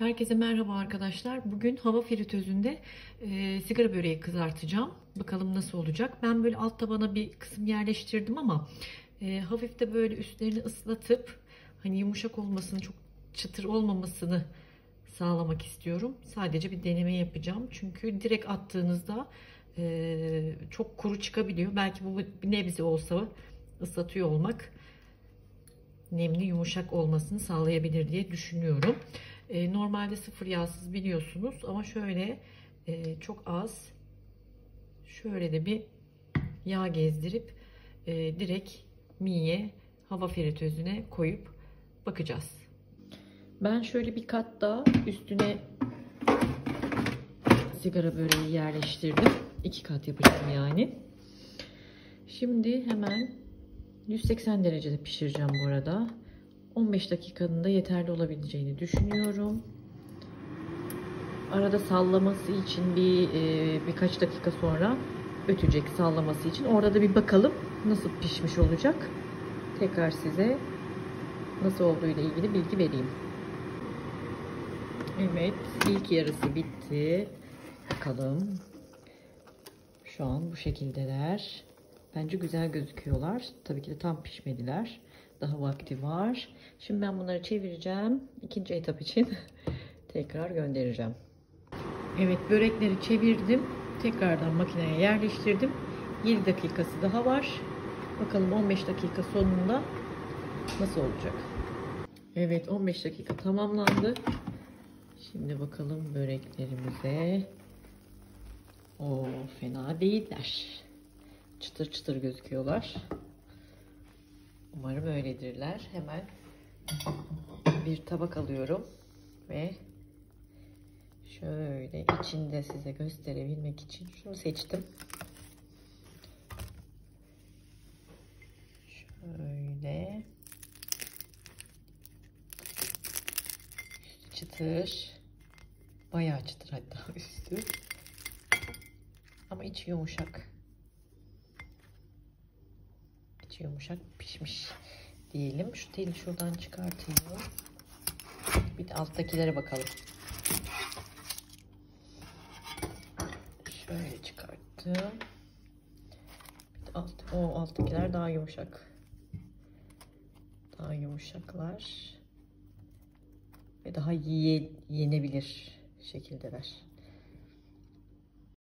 Herkese merhaba arkadaşlar. Bugün hava fritözünde e, sigara böreği kızartacağım. Bakalım nasıl olacak. Ben böyle alt tabana bir kısım yerleştirdim ama e, hafif de böyle üstlerini ıslatıp hani yumuşak olmasını, çok çıtır olmamasını sağlamak istiyorum. Sadece bir deneme yapacağım. Çünkü direkt attığınızda e, çok kuru çıkabiliyor. Belki bu bir nebze olsa ıslatıyor olmak nemli yumuşak olmasını sağlayabilir diye düşünüyorum. E, normalde sıfır yağsız biliyorsunuz ama şöyle e, çok az şöyle de bir yağ gezdirip e, direkt miye hava fritözüne koyup bakacağız. Ben şöyle bir kat daha üstüne sigara böreği yerleştirdim. İki kat yapacağım yani. Şimdi hemen 180 derecede pişireceğim bu arada. 15 dakikanın da yeterli olabileceğini düşünüyorum. Arada sallaması için bir e, birkaç dakika sonra ötecek sallaması için. Orada da bir bakalım nasıl pişmiş olacak. Tekrar size nasıl olduğu ile ilgili bilgi vereyim. Evet, ilk yarısı bitti. Bakalım. Şu an bu şekildeler. Bence güzel gözüküyorlar. Tabii ki de tam pişmediler. Daha vakti var. Şimdi ben bunları çevireceğim. İkinci etap için tekrar göndereceğim. Evet börekleri çevirdim. Tekrardan makineye yerleştirdim. 7 dakikası daha var. Bakalım 15 dakika sonunda nasıl olacak. Evet 15 dakika tamamlandı. Şimdi bakalım böreklerimize. O fena değiller. Çıtır çıtır gözüküyorlar. Umarım öyledirler. Hemen bir tabak alıyorum ve şöyle içinde size gösterebilmek için şunu seçtim. Şöyle çıtır. Bayağı çıtır hatta üstü. Ama içi yumuşak içi yumuşak pişmiş diyelim. Şu teli şuradan çıkartayım. Bir de alttakilere bakalım. Şöyle çıkarttım. Bir de alt, o alttakiler daha yumuşak. Daha yumuşaklar. Ve daha yiye, yenebilir şekildeler.